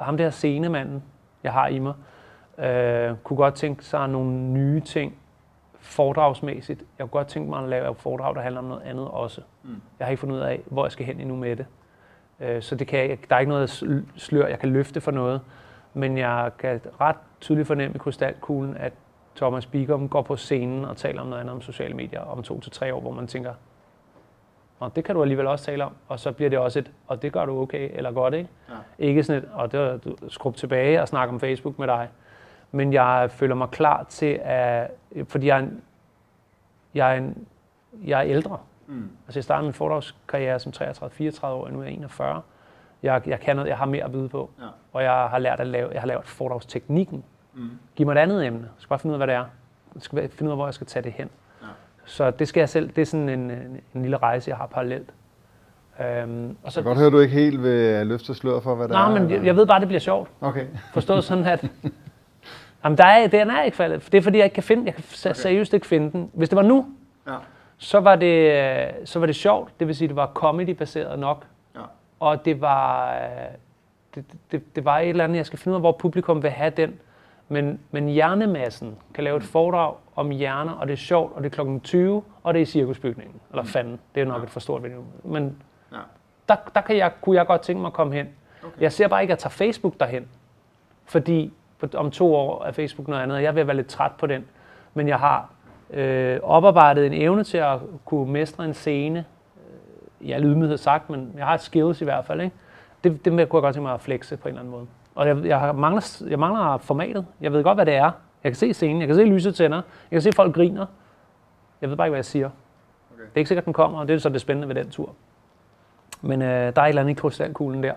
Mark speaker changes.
Speaker 1: ham der scenemanden, jeg har i mig, øh, kunne godt tænke sig nogle nye ting foredragsmæssigt. Jeg kunne godt tænke mig at lave et foredrag, der handler om noget andet også. Mm. Jeg har ikke fundet ud af, hvor jeg skal hen endnu med det. Øh, så det kan jeg, der er ikke noget slør, jeg kan løfte for noget. Men jeg kan ret tydeligt fornemme i krystalkuglen, at Thomas Bigum går på scenen og taler om noget andet om sociale medier om to til tre år, hvor man tænker, og det kan du alligevel også tale om, og så bliver det også et, og det gør du okay, eller godt, ikke? Ja. Ikke sådan et, og det du skrub tilbage og snakke om Facebook med dig. Men jeg føler mig klar til at, fordi jeg er, en, jeg er, en, jeg er ældre. Mm. Altså jeg startede min foredragskarriere som 33-34 år, og nu er jeg 41. Jeg, jeg kan noget, jeg har mere at byde på. Ja. Og jeg har lært at lave, jeg har lavet foredragsteknikken. Mm. Giv mig et andet emne. Jeg skal bare finde ud af, hvad det er. Jeg skal finde ud af, hvor jeg skal tage det hen. Så det skal jeg selv, det er sådan en, en, en lille rejse, jeg har parallelt.
Speaker 2: Øhm, og så, jeg kan godt høre, at du ikke helt vil løfte slør for, hvad
Speaker 1: nej, er. Nej, men jeg, jeg ved bare, at det bliver sjovt. Okay. Forstået sådan, at jamen, der er, den er ikke faldet. Det er, fordi jeg ikke kan finde Jeg kan seriøst ikke finde den. Hvis det var nu, ja. så, var det, så var det sjovt. Det vil sige, det var comedy-baseret nok. Ja. Og det var, det, det, det var et eller andet, jeg skal finde ud af, hvor publikum vil have den. Men, men hjernemassen kan lave et foredrag om hjerner, og det er sjovt, og det er klokken 20, og det er i cirkusbygningen. Eller mm. fanden, det er nok ja. et for stort video. Men ja. der, der kan jeg, kunne jeg godt tænke mig at komme hen. Okay. Jeg ser bare ikke, at jeg tager Facebook derhen. Fordi om to år er Facebook noget andet, og jeg vil være lidt træt på den. Men jeg har øh, oparbejdet en evne til at kunne mestre en scene. Øh, jeg ydmyghed sagt, men jeg har et skills i hvert fald. Ikke? Det, det kunne jeg godt tænke mig at flexe på en eller anden måde. Og jeg, jeg, mangler, jeg mangler formatet. Jeg ved godt, hvad det er. Jeg kan se scenen, jeg kan se lyset tænder, jeg kan se folk griner. Jeg ved bare ikke, hvad jeg siger. Okay. Det er ikke sikkert, den kommer, og det er så det spændende ved den tur. Men øh, der er et eller andet i krystalkuglen der.